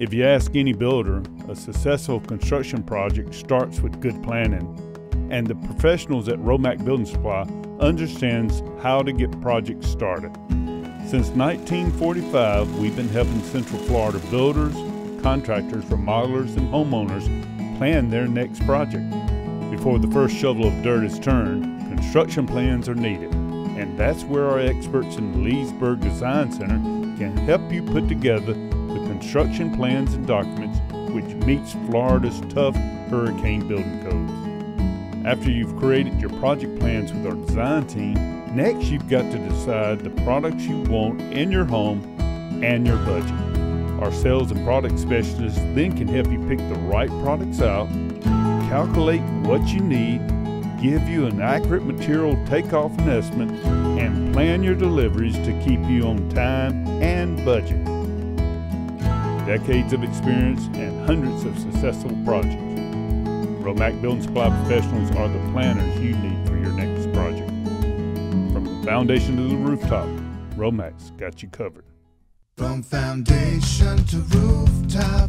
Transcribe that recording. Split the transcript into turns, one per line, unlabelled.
If you ask any builder, a successful construction project starts with good planning, and the professionals at RoMac Building Supply understands how to get projects started. Since 1945, we've been helping Central Florida builders, contractors, remodelers, and homeowners plan their next project. Before the first shovel of dirt is turned, construction plans are needed, and that's where our experts in the Leesburg Design Center can help you put together the construction plans and documents which meets Florida's tough hurricane building codes. After you've created your project plans with our design team, next you've got to decide the products you want in your home and your budget. Our sales and product specialists then can help you pick the right products out, calculate what you need, give you an accurate material takeoff and estimate, and plan your deliveries to keep you on time and budget. Decades of experience and hundreds of successful projects. RoMac Building Supply professionals are the planners you need for your next project. From the foundation to the rooftop, RoMac's got you covered.
From foundation to rooftop,